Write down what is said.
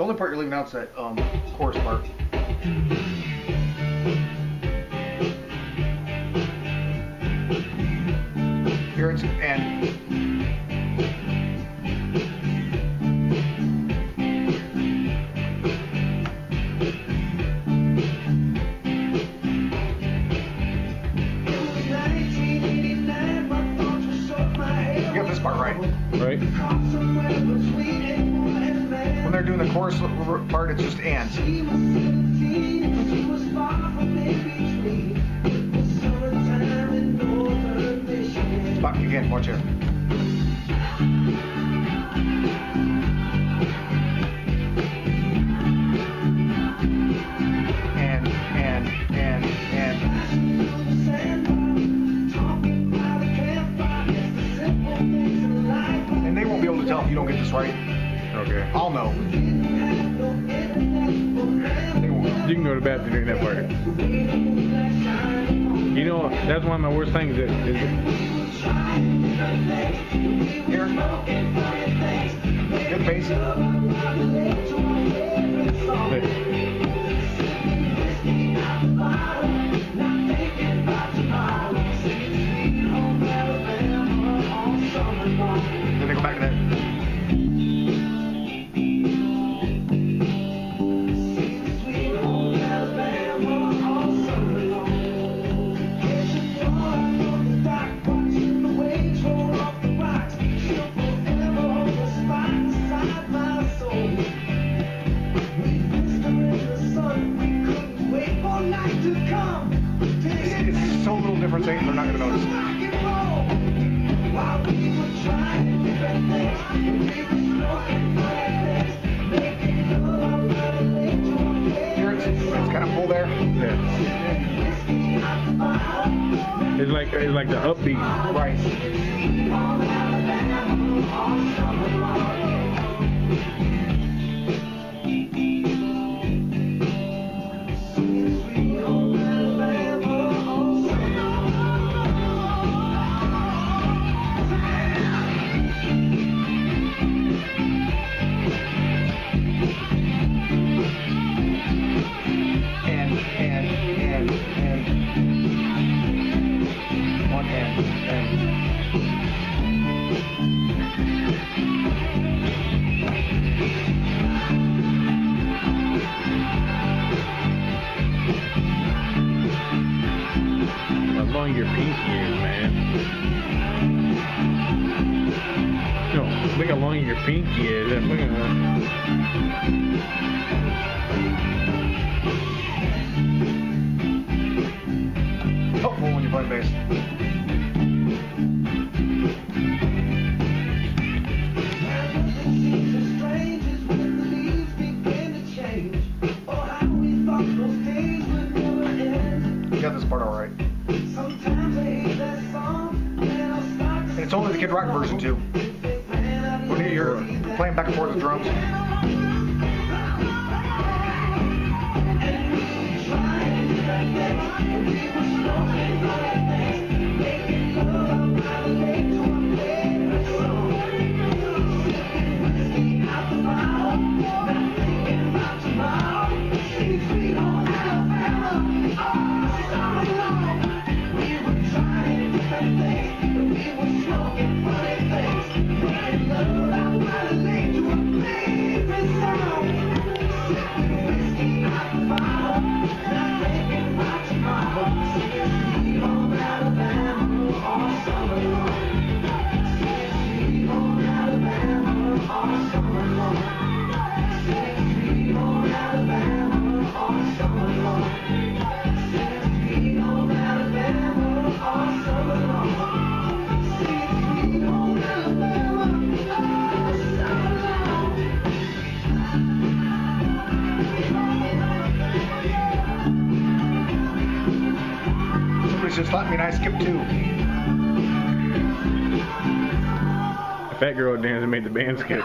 The only part you're leaving out is that um, chorus part. Here it's and you got this part right. Right? They're doing the chorus part, it's just and. Back again, watch it. And, and, and, and. And they won't be able to tell if you don't get this right. Okay. I'll know. You can go to bed during that part. You know, that's one of my worst things. Is, is Here. Good bass. Then they go back to that. It's, it's kind of full there. yeah. It's like it's like the upbeat. Right. Long your pinky is, man. No, look how long your pinky is. Look at that. Oh, when you play bass. Got this part all right. Kid Rock version too. When you're playing back and forth with drums. Just slapped me and I skipped two. Fat girl dance made the band skip.